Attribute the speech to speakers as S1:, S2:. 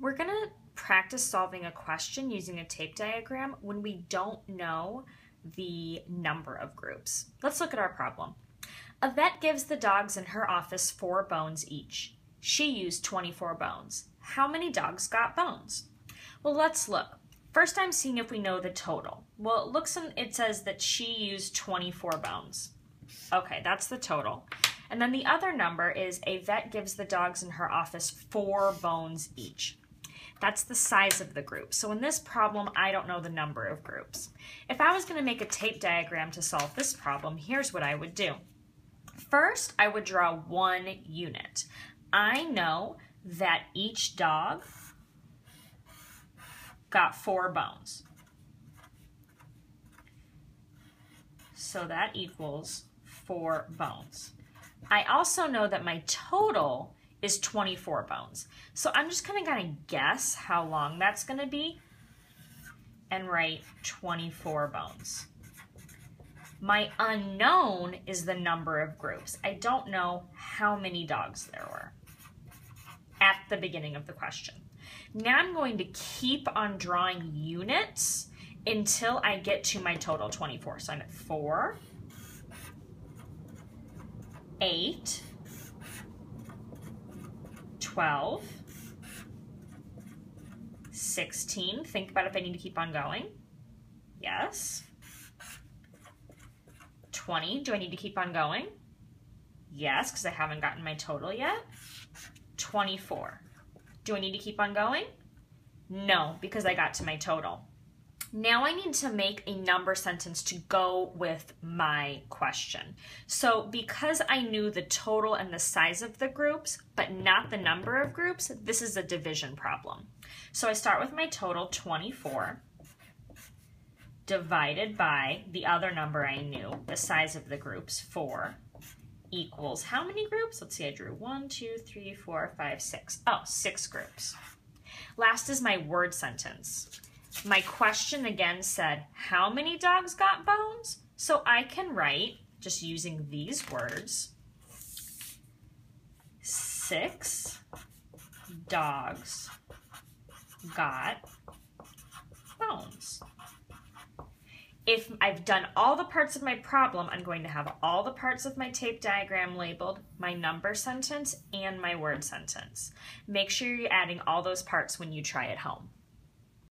S1: We're going to practice solving a question using a tape diagram when we don't know the number of groups. Let's look at our problem. A vet gives the dogs in her office four bones each. She used 24 bones. How many dogs got bones? Well, let's look. First, I'm seeing if we know the total. Well, it looks and it says that she used 24 bones. Okay, that's the total. And then the other number is a vet gives the dogs in her office four bones each. That's the size of the group. So in this problem, I don't know the number of groups. If I was going to make a tape diagram to solve this problem, here's what I would do. First, I would draw one unit. I know that each dog got four bones. So that equals four bones. I also know that my total is 24 bones. So I'm just kind of going to guess how long that's going to be and write 24 bones. My unknown is the number of groups. I don't know how many dogs there were at the beginning of the question. Now I'm going to keep on drawing units until I get to my total 24. So I'm at 4, 8, 12, 16. Think about if I need to keep on going. Yes. 20. Do I need to keep on going? Yes, because I haven't gotten my total yet. 24. Do I need to keep on going? No, because I got to my total. Now I need to make a number sentence to go with my question. So because I knew the total and the size of the groups, but not the number of groups, this is a division problem. So I start with my total, 24, divided by the other number I knew, the size of the groups, 4, equals how many groups? Let's see, I drew one, two, three, four, five, six. Oh, six groups. Last is my word sentence. My question again said, how many dogs got bones? So I can write, just using these words, six dogs got bones. If I've done all the parts of my problem, I'm going to have all the parts of my tape diagram labeled, my number sentence, and my word sentence. Make sure you're adding all those parts when you try at home.